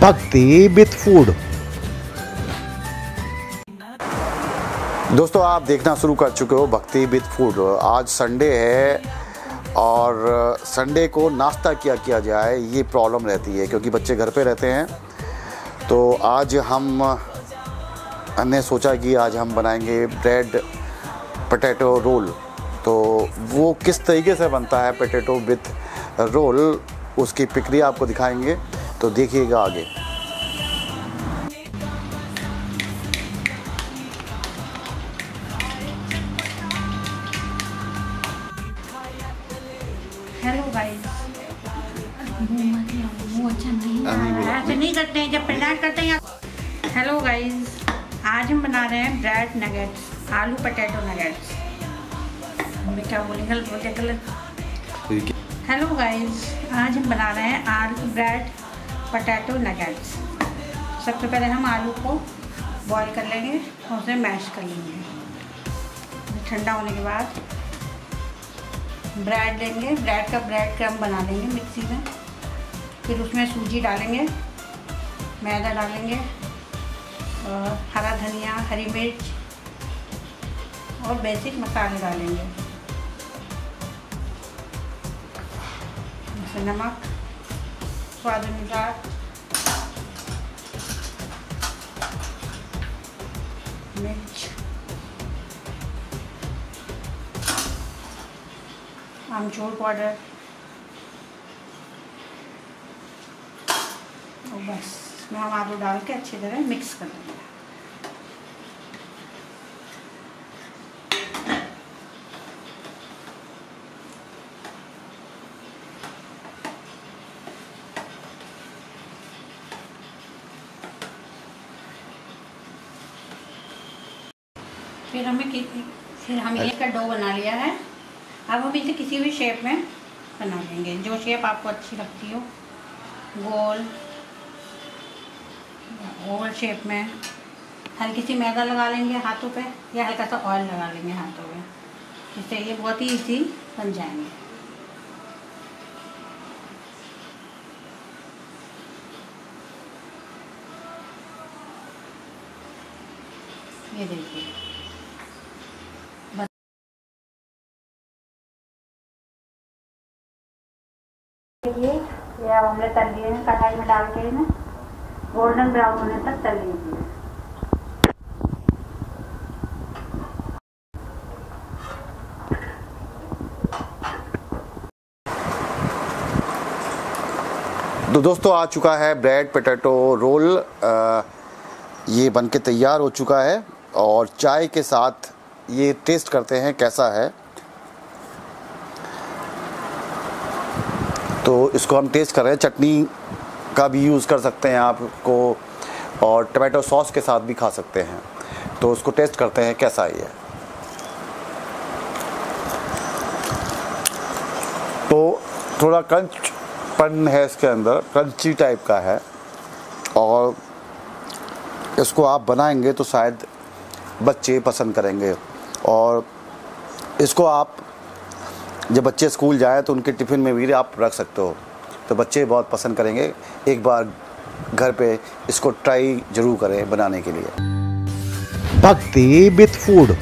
भक्ति with food. दोस्तों, आप देखना शुरू कर चुके हो भक्ति विथ फ़ूड। आज संडे है और संडे को नाश्ता क्या किया जाए, ये प्रॉब्लम रहती है, क्योंकि बच्चे घर पे रहते हैं। तो आज हम, हमने सोचा कि आज हम बनाएँगे ब्रेड पटेटो रोल। तो वो किस तरीके से बनता है पटेटो विथ रोल, उसकी प्रक्रिया आपको दिखाएँगे। तो देखिएगा आगे। ऐसे नहीं करते हैं जब प्रेजेंट करते हैं हेलो गाइस आज हम बना रहे हैं ब्रेड नगेट्स आलू पटेटो नगेट्स मैं क्या बोली गलत बोल गलत। हेलो गाइज़ आज हम बना रहे हैं आलू ब्रेड पटेटो नगेट्स सबसे पहले हम आलू को बॉईल कर लेंगे और उसे मैश कर लेंगे। ठंडा होने के बाद ब्रेड लेंगे, ब्रेड का ब्रेड क्रम बना लेंगे मिक्सी में। फिर उसमें सूजी डालेंगे, मैदा डालेंगे, और हरा धनिया, हरी मिर्च और बेसिक मसाले डालेंगे। जैसे नमक, स्वाद अनुसार। मिर्च। आमचूर पाउडर और बस इसमें हम आलू डाल के अच्छी तरह मिक्स कर लेंगे। फिर हमें फिर हम एक का डो बना लिया है। अब हम इसे किसी भी शेप में बना लेंगे। जो शेप आपको अच्छी लगती हो। गोल ओवल शेप में। हल्की सी मैदा लगा लेंगे हाथों पे, या हल्का सा ऑयल लगा लेंगे हाथों पे। जिससे ये बहुत ही इजी बन जाएँगे। ये देखिए। लिए ये अब हमने तल लिए हैं कढ़ाई में डाल के ना गोल्डन ब्राउन होने तक तल लीजिए तो दोस्तों आ चुका है ब्रेड पटेटो रोल अ, ये बन के तैयार हो चुका है और चाय के साथ ये टेस्ट करते हैं कैसा है? इसको हम टेस्ट कर रहे हैं। चटनी का भी यूज़ कर सकते हैं आपको और टमाटो सॉस के साथ भी खा सकते हैं। तो उसको टेस्ट करते हैं कैसा है। ये तो थोड़ा क्रंच पन है इसके अंदर क्रंची टाइप का है। और इसको आप बनाएँगे तो शायद बच्चे पसंद करेंगे। और इसको आप जब बच्चे स्कूल जाएँ तो उनके टिफ़िन में भी आप रख सकते हो। तो बच्चे बहुत पसंद करेंगे एक बार घर पे इसको ट्राई ज़रूर करें बनाने के लिए। भक्ति विथ फ़ूड